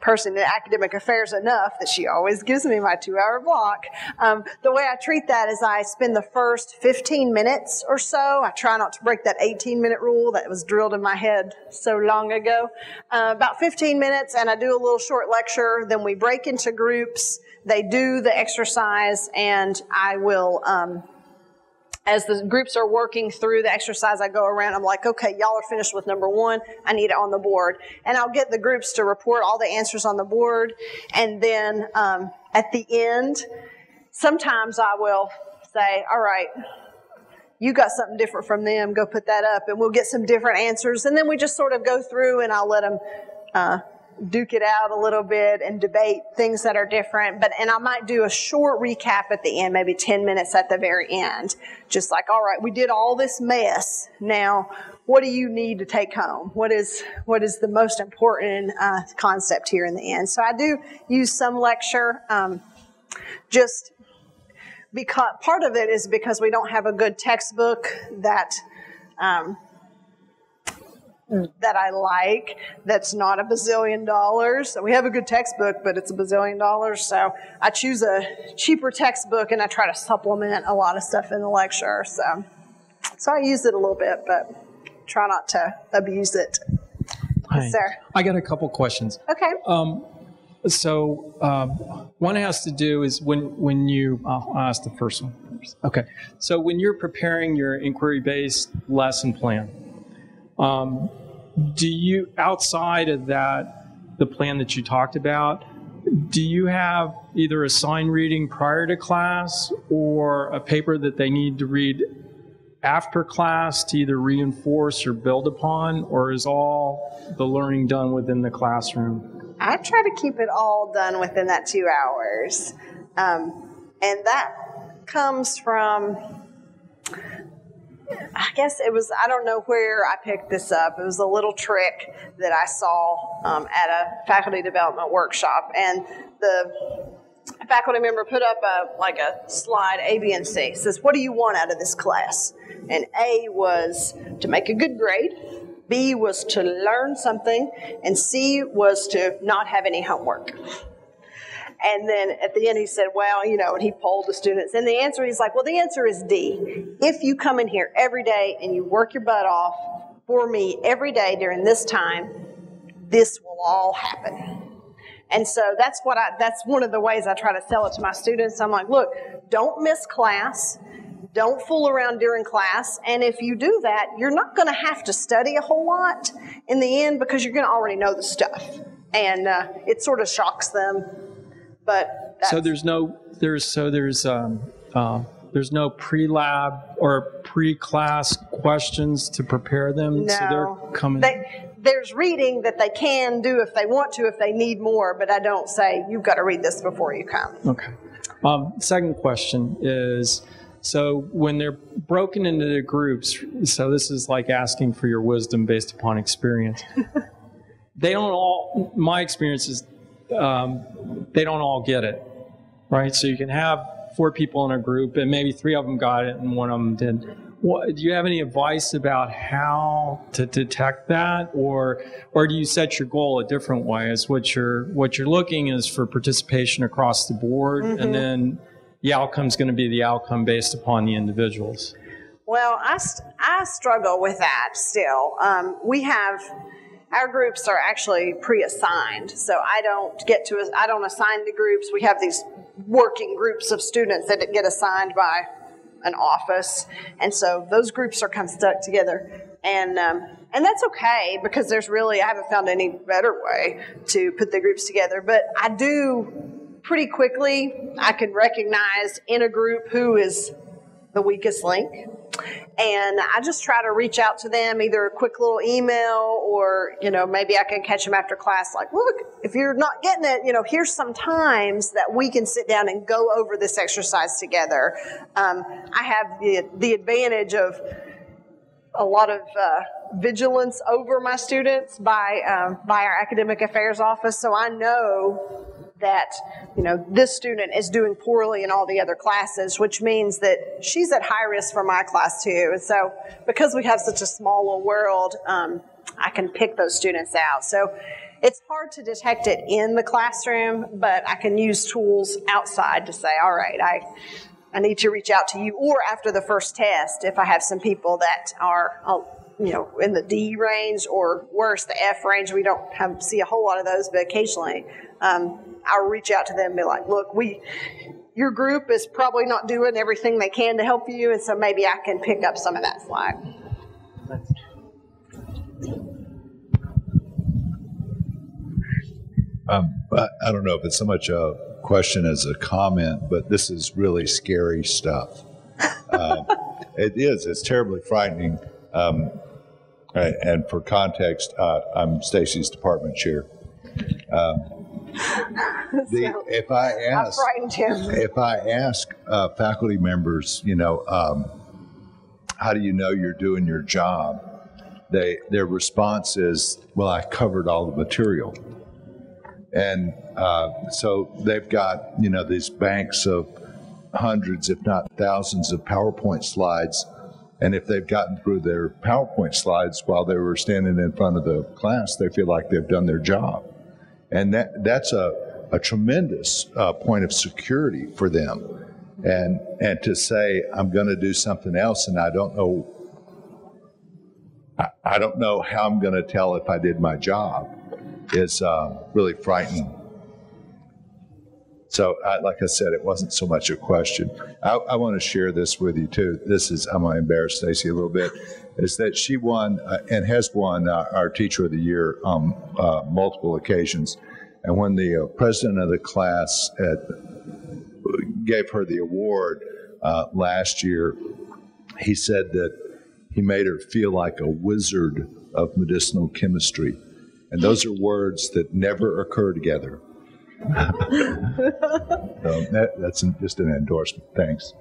person in academic affairs enough that she always gives me my two hour block. Um, the way I treat that is I spend the first 15 minutes or so. I try not to break that 18 minute rule that was drilled in my head so long ago. Uh, about 15 minutes, and I do a little short lecture. Then we break into groups. They do the exercise, and I will. Um, as the groups are working through the exercise, I go around. I'm like, okay, y'all are finished with number one. I need it on the board. And I'll get the groups to report all the answers on the board. And then um, at the end, sometimes I will say, all right, you got something different from them. Go put that up. And we'll get some different answers. And then we just sort of go through and I'll let them. Uh, duke it out a little bit and debate things that are different. But, and I might do a short recap at the end, maybe 10 minutes at the very end. Just like, all right, we did all this mess. Now, what do you need to take home? What is, what is the most important uh, concept here in the end? So I do use some lecture, um, just because part of it is because we don't have a good textbook that, um, that I like that's not a bazillion dollars. So we have a good textbook, but it's a bazillion dollars. So I choose a cheaper textbook and I try to supplement a lot of stuff in the lecture. So, so I use it a little bit, but try not to abuse it. Hi. Sir. I got a couple questions. Okay. Um, so um, one has to do is when when you I'll ask the first one. Okay. So when you're preparing your inquiry-based lesson plan, um, do you outside of that the plan that you talked about? Do you have either a sign reading prior to class or a paper that they need to read after class to either reinforce or build upon, or is all the learning done within the classroom? I try to keep it all done within that two hours. Um, and that comes from, I guess it was, I don't know where I picked this up. It was a little trick that I saw um, at a faculty development workshop. And the faculty member put up a, like a slide, A, B, and C. It says, What do you want out of this class? And A was to make a good grade. B was to learn something, and C was to not have any homework. And then at the end, he said, Well, you know, and he polled the students. And the answer, he's like, Well, the answer is D. If you come in here every day and you work your butt off for me every day during this time, this will all happen. And so that's what I, that's one of the ways I try to sell it to my students. I'm like, look, don't miss class. Don't fool around during class. And if you do that, you're not going to have to study a whole lot in the end because you're going to already know the stuff. And uh, it sort of shocks them. But so there's no there's so there's um, uh, there's no pre-lab or pre-class questions to prepare them. no, So they're coming. They, there's reading that they can do if they want to, if they need more. But I don't say you've got to read this before you come. Okay. Um, second question is so when they're broken into the groups, so this is like asking for your wisdom based upon experience. they don't all, my experience is, um, they don't all get it, right? So you can have four people in a group and maybe three of them got it and one of them did. What, do you have any advice about how to detect that, or or do you set your goal a different way? Is what you're what you're looking is for participation across the board, and then the outcome is going to be the outcome based upon the individuals. Well, I, I struggle with that still. Um, we have our groups are actually pre-assigned, so I don't get to I don't assign the groups. We have these working groups of students that get assigned by an office, and so those groups are kind of stuck together, and um, and that's okay because there's really I haven't found any better way to put the groups together. But I do pretty quickly I can recognize in a group who is the weakest link. And I just try to reach out to them, either a quick little email or, you know, maybe I can catch them after class, like, look, if you're not getting it, you know, here's some times that we can sit down and go over this exercise together. Um, I have the, the advantage of a lot of uh, vigilance over my students by, um, by our academic affairs office, so I know that you know this student is doing poorly in all the other classes which means that she's at high risk for my class too. And so because we have such a small world um, i can pick those students out. So it's hard to detect it in the classroom but i can use tools outside to say all right i i need to reach out to you or after the first test if i have some people that are uh, you know in the d range or worse the f range we don't have see a whole lot of those but occasionally um, I'll reach out to them and be like, look, we, your group is probably not doing everything they can to help you, and so maybe I can pick up some of that slack. Um, I, I don't know if it's so much a question as a comment, but this is really scary stuff. Uh, it is. It's terribly frightening. Um, and for context, uh, I'm Stacy's department chair. Um, the, so, if I ask, if I ask uh, faculty members, you know, um, how do you know you're doing your job? They their response is, "Well, I covered all the material," and uh, so they've got you know these banks of hundreds, if not thousands, of PowerPoint slides. And if they've gotten through their PowerPoint slides while they were standing in front of the class, they feel like they've done their job. And that, that's a, a tremendous uh, point of security for them. And, and to say, I'm going to do something else and I don't know, I, don't know how I'm going to tell if I did my job is uh, really frightening. So, I, like I said, it wasn't so much a question. I, I want to share this with you too. This is, I'm going to embarrass Stacy a little bit, is that she won uh, and has won uh, our Teacher of the Year on um, multiple occasions. And when the uh, president of the class at, gave her the award uh, last year, he said that he made her feel like a wizard of medicinal chemistry. And those are words that never occur together. so that, that's an, just an endorsement. Thanks.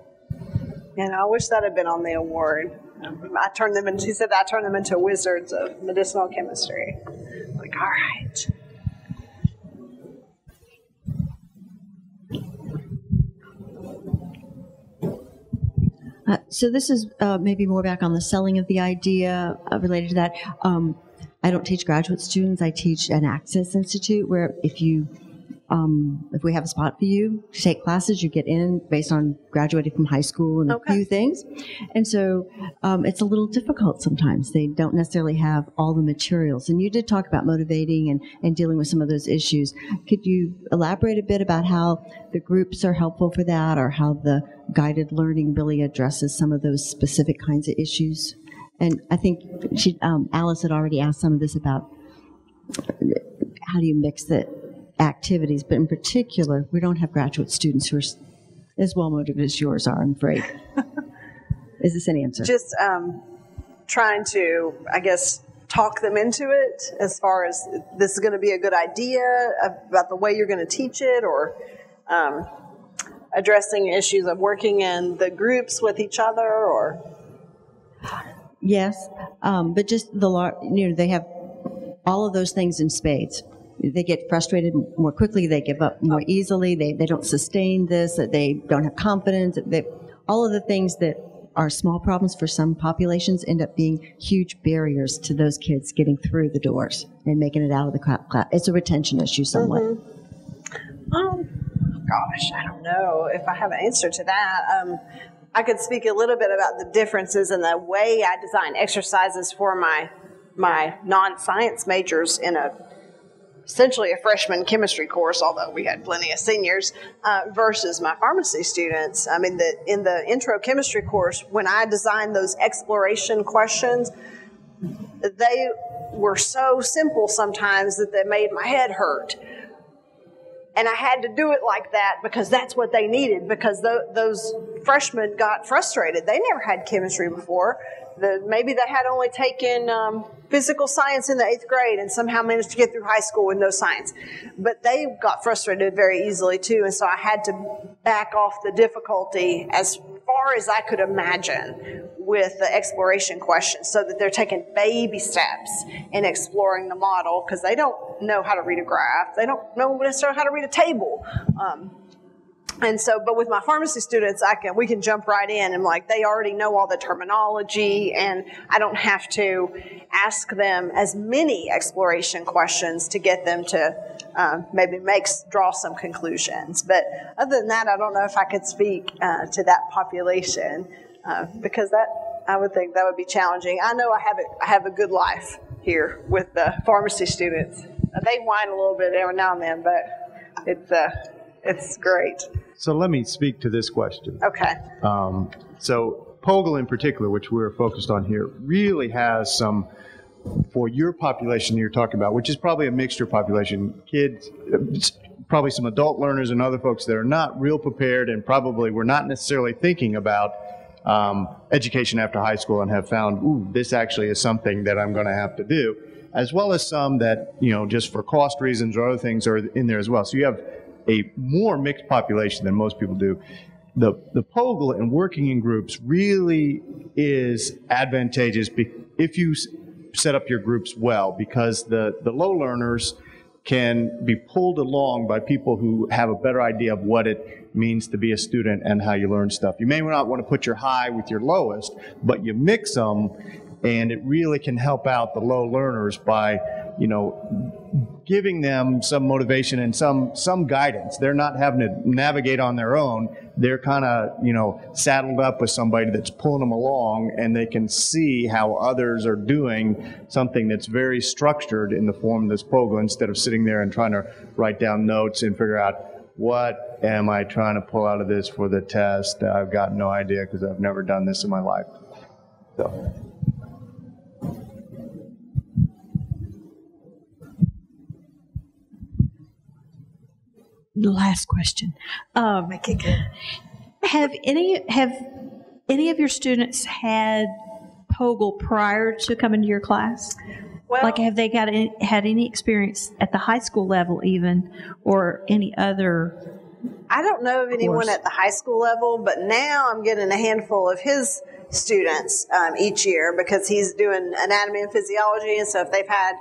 And I wish that had been on the award. Um, I turned them into, he said, I turned them into wizards of medicinal chemistry. Like, all right. Uh, so this is uh, maybe more back on the selling of the idea uh, related to that. Um, I don't teach graduate students. I teach an Access Institute where if you um, if we have a spot for you to take classes, you get in based on graduating from high school and okay. a few things. And so um, it's a little difficult sometimes. They don't necessarily have all the materials. And you did talk about motivating and, and dealing with some of those issues. Could you elaborate a bit about how the groups are helpful for that or how the guided learning really addresses some of those specific kinds of issues? And I think she, um, Alice had already asked some of this about how do you mix the activities, but in particular, we don't have graduate students who are as well motivated as yours are, I'm afraid. Is this an answer? Just um, trying to, I guess, talk them into it as far as this is going to be a good idea about the way you're going to teach it or um, addressing issues of working in the groups with each other or yes um, but just the law, you know they have all of those things in spades they get frustrated more quickly, they give up more easily, they, they don't sustain this, they don't have confidence, all of the things that are small problems for some populations end up being huge barriers to those kids getting through the doors and making it out of the class. It's a retention issue somewhat. Mm-hmm. Um, gosh, I don't know if I have an answer to that. Um, I could speak a little bit about the differences in the way I design exercises for my my non-science majors in a essentially a freshman chemistry course, although we had plenty of seniors, uh, versus my pharmacy students. I mean, the, in the intro chemistry course, when I designed those exploration questions, they were so simple sometimes that they made my head hurt. And I had to do it like that because that's what they needed because tho- those freshmen got frustrated. They never had chemistry before. The, maybe they had only taken um, physical science in the eighth grade and somehow managed to get through high school with no science. But they got frustrated very easily too, and so I had to back off the difficulty as far as I could imagine with the exploration questions so that they're taking baby steps in exploring the model because they don't know how to read a graph. They don't know necessarily how to read a table. Um, and so, but with my pharmacy students, I can we can jump right in and like they already know all the terminology, and I don't have to ask them as many exploration questions to get them to uh, maybe make draw some conclusions. But other than that, I don't know if I could speak uh, to that population uh, because that I would think that would be challenging. I know I have a, I have a good life here with the pharmacy students. They whine a little bit every now and then, but it's uh, it's great. So let me speak to this question. Okay. Um, so POGIL in particular, which we're focused on here, really has some for your population you're talking about, which is probably a mixture population, kids, probably some adult learners and other folks that are not real prepared and probably were not necessarily thinking about um, education after high school and have found, ooh, this actually is something that I'm going to have to do, as well as some that, you know, just for cost reasons or other things are in there as well. So you have a more mixed population than most people do. The, the POGIL and working in groups really is advantageous if you set up your groups well because the, the low learners can be pulled along by people who have a better idea of what it means to be a student and how you learn stuff. You may not want to put your high with your lowest, but you mix them and it really can help out the low learners by, you know, giving them some motivation and some some guidance. They're not having to navigate on their own. They're kind of, you know, saddled up with somebody that's pulling them along and they can see how others are doing something that's very structured in the form of this POGIL instead of sitting there and trying to write down notes and figure out what am I trying to pull out of this for the test? I've got no idea because I've never done this in my life. So. Last question. Um, Make it good. have any have any of your students had POGIL prior to coming to your class? Well, like, have they got any, had any experience at the high school level, even, or any other? I don't know of anyone course. at the high school level, but now I'm getting a handful of his students um, each year because he's doing anatomy and physiology, and so if they've had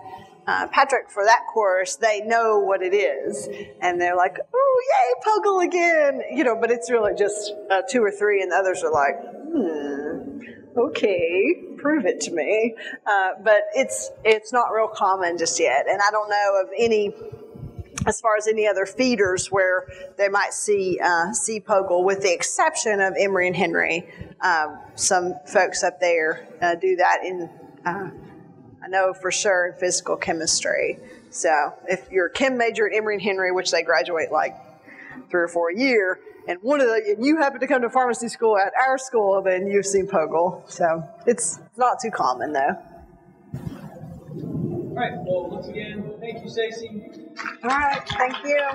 uh, Patrick for that course, they know what it is, and they're like, "Oh, yay, POGIL again!" You know, but it's really just uh, two or three, and the others are like, "Hmm, okay, prove it to me." Uh, but it's it's not real common just yet, and I don't know of any as far as any other feeders where they might see uh, see POGIL, with the exception of Emory and Henry. Um, some folks up there uh, do that in, uh, I know for sure, in physical chemistry. So if you're a chem major at Emory and Henry, which they graduate like three or four a year, and one of the and you happen to come to pharmacy school at our school, then you've seen POGIL. So it's not too common though. All right. Well, once again, thank you, Stacy. All right, thank you.